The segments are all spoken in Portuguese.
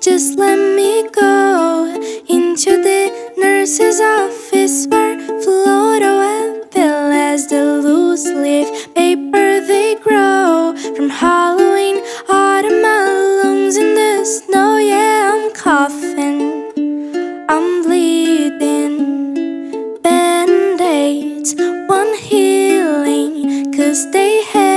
just let me go. Into the nurse's office where float away pill as the loose leaf paper they grow. From Halloween autumn my in the snow yeah I'm coughing. I'm bleeding. Band-aids one healing cause they hate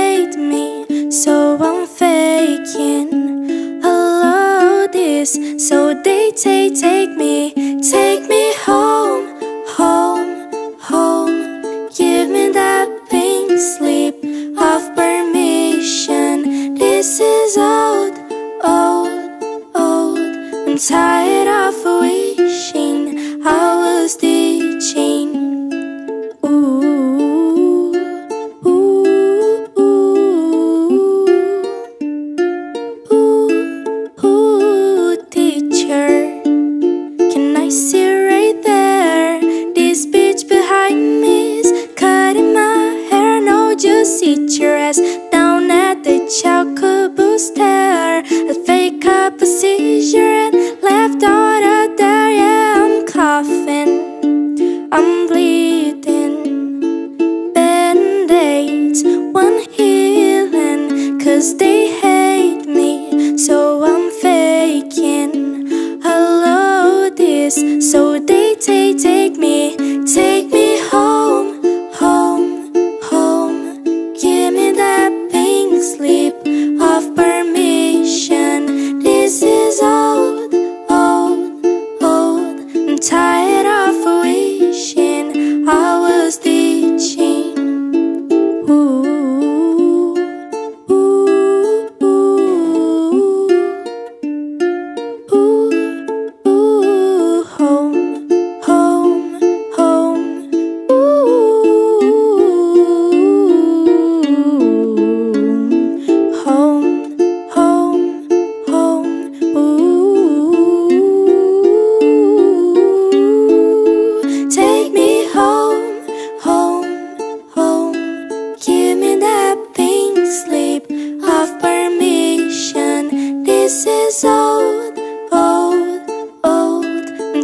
so they take take me take me home home home. Give me that pink slip chocobo stair. I fake up a seizure and left out of there. Yeah, I'm coughing, I'm bleeding.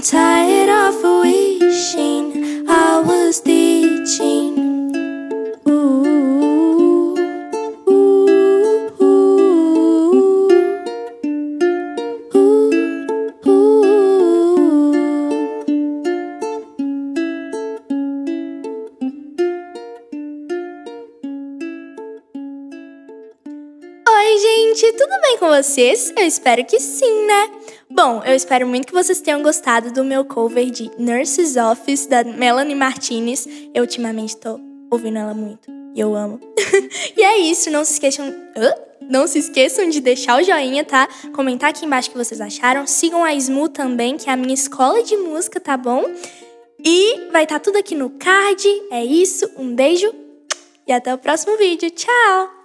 Tired of wishing I was teaching. Ooh, ooh, ooh. Oi, gente, tudo bem com vocês? Eu espero que sim, né? Bom, eu espero muito que vocês tenham gostado do meu cover de Nurse's Office da Melanie Martinez. Eu ultimamente tô ouvindo ela muito e eu amo. e é isso, não se esqueçam. Não se esqueçam de deixar o joinha, tá? Comentar aqui embaixo o que vocês acharam. Sigam a Smu também, que é a minha escola de música, tá bom? E vai estar tudo aqui no card. É isso, um beijo e até o próximo vídeo. Tchau!